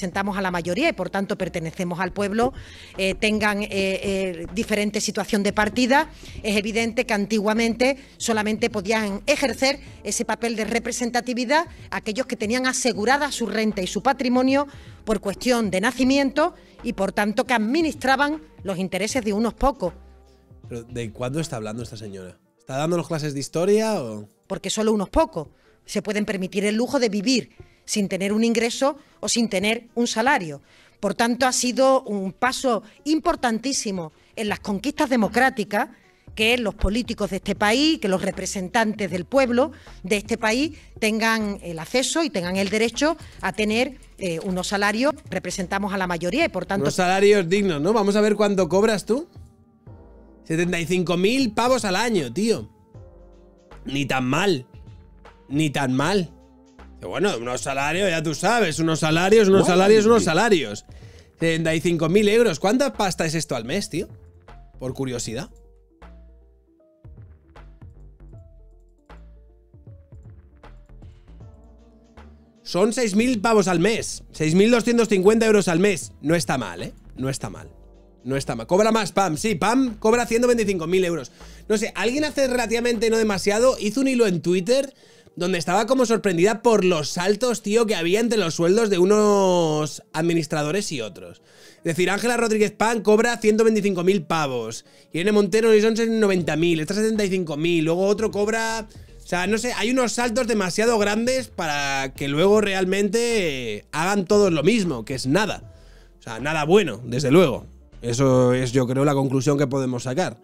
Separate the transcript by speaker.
Speaker 1: representamos a la mayoría y por tanto pertenecemos al pueblo, eh, tengan eh, eh, diferente situación de partida, es evidente que antiguamente solamente podían ejercer ese papel de representatividad aquellos que tenían asegurada su renta y su patrimonio por cuestión de nacimiento y por tanto que administraban los intereses de unos pocos.
Speaker 2: ¿Pero ¿De cuándo está hablando esta señora? ¿Está dándonos clases de historia o...?
Speaker 1: Porque solo unos pocos se pueden permitir el lujo de vivir sin tener un ingreso o sin tener un salario. Por tanto, ha sido un paso importantísimo en las conquistas democráticas que los políticos de este país, que los representantes del pueblo de este país tengan el acceso y tengan el derecho a tener eh, unos salarios, representamos a la mayoría y por tanto...
Speaker 2: Unos salarios dignos, ¿no? Vamos a ver cuánto cobras tú. 75.000 pavos al año, tío. Ni tan mal. Ni tan mal. Bueno, unos salarios, ya tú sabes, unos salarios, unos salarios, unos salarios. 75.000 euros. ¿Cuánta pasta es esto al mes, tío? Por curiosidad. Son 6.000 pavos al mes. 6.250 euros al mes. No está mal, ¿eh? No está mal. No está mal. Cobra más Pam. Sí, Pam cobra 125.000 euros. No sé, alguien hace relativamente no demasiado hizo un hilo en Twitter donde estaba como sorprendida por los saltos, tío, que había entre los sueldos de unos administradores y otros. Es decir, Ángela Rodríguez Pan cobra 125.000 pavos. Irene Montero son 90.000, esta 75.000. Luego otro cobra... O sea, no sé, hay unos saltos demasiado grandes para que luego realmente hagan todos lo mismo, que es nada. O sea, nada bueno, desde luego. Eso es yo creo la conclusión que podemos sacar.